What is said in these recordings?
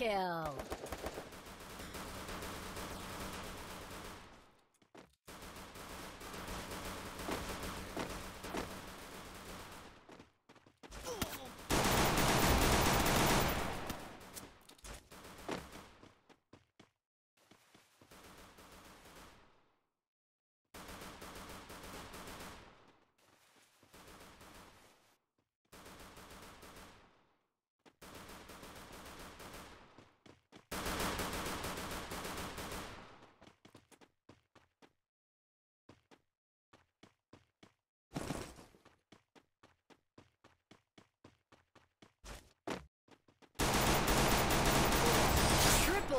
kill.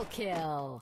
Kill.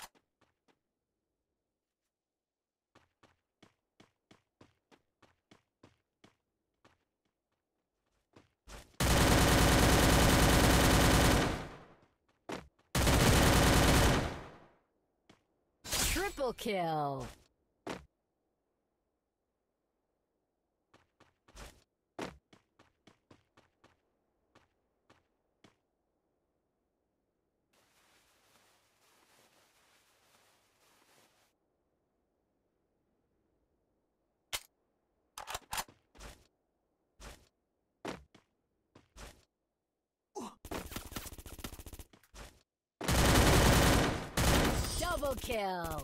Triple kill. Kill.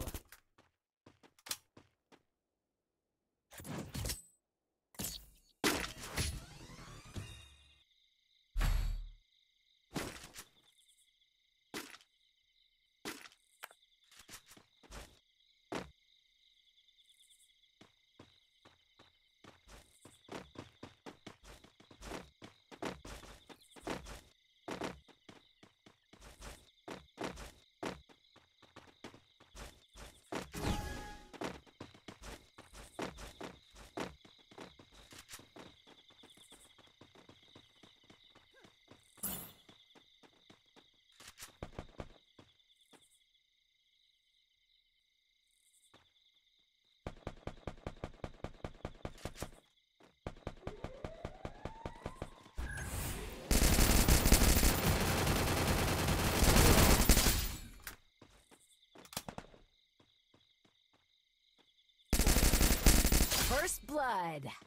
First blood.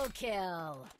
Double kill.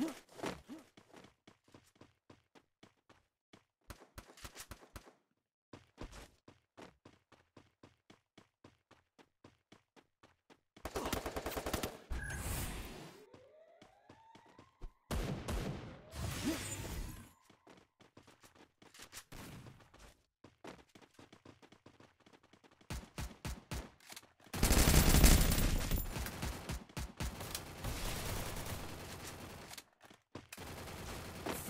Huh?